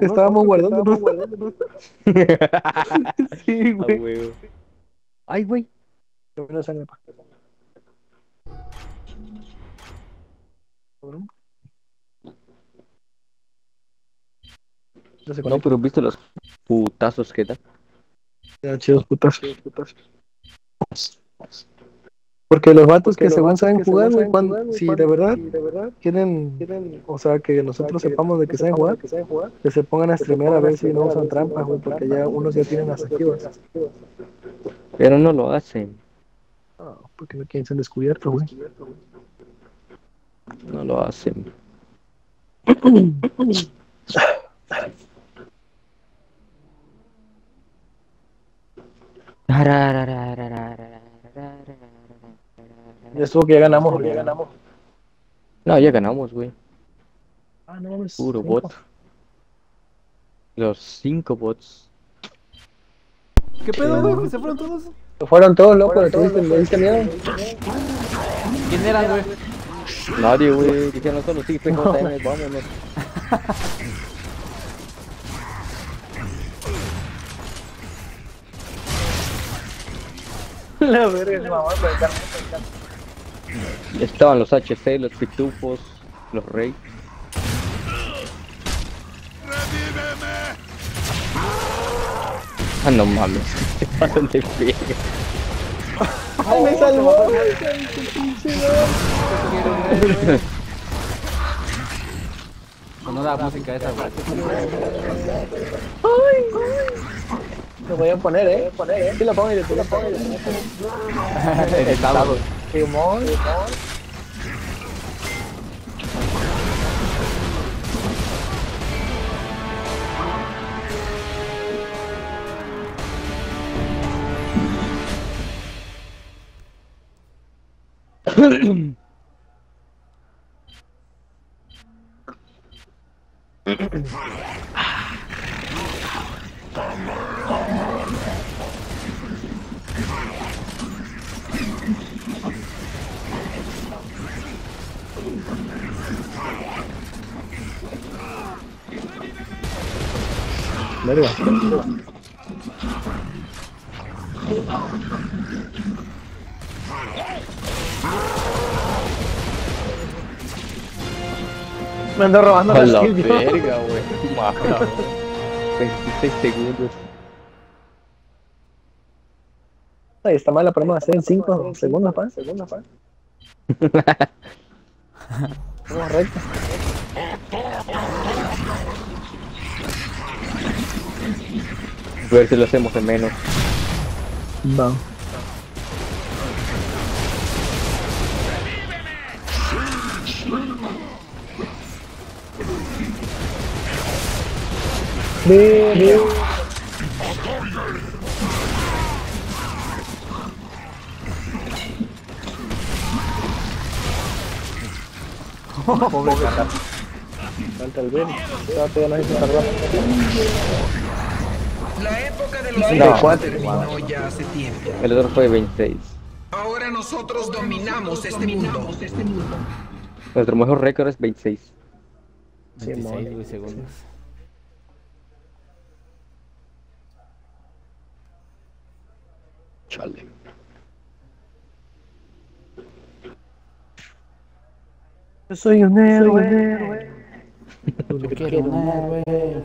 que estábamos guardando. sí, Ah, güey. Ay, güey. No, pero viste los putazos que da. Ya, chidos putas. Porque los vatos que según saben jugar, güey, cuando, si de verdad quieren, o sea, que nosotros sepamos de que saben jugar, que se pongan a streamear a ver si no usan trampas, güey, porque ya unos ya tienen las activas. Pero no lo hacen. Ah, porque no quieren ser descubiertos, güey. No lo hacen. Ya estuvo que ya ganamos, güey, ya ganamos. No, ya ganamos, güey. Ah, no mames. Puro cinco. bot. Los cinco bots. ¿Qué pedo, güey? ¿Se fueron todos? Se fueron todos locos, ¿le tuviste, le diste miedo? ¿Quién eran, güey? Nadie, güey. Dijeron solo sí, fue JM, vámonos. La verga, ya- Estaban los HC, los pitufos, los rey. Ah, no mames. Se pasan de fe. ¡Ay, me salvó! Sonó la música esa, güey. Lo voy a poner, eh. Sí, lo pongo y le pongo. Editado. Two more. Two more. Mm-hmm. Verga. Me ando robando la la verga, güey. Maja. 26 segundos. Ay, está mal, la podemos hacer en 5 segundos, pa. Segundos, pa. Vamos recto. A ver si lo hacemos en menos. Vamos. Pobre cata. Falta el tardar. La época de los No. terminó ya hace tiempo. El otro fue 26. Ahora nosotros dominamos este mundo. Nuestro mejor récord es 26. 26, güey, segundos. Chale. Yo soy un héroe. Yo quiero un héroe.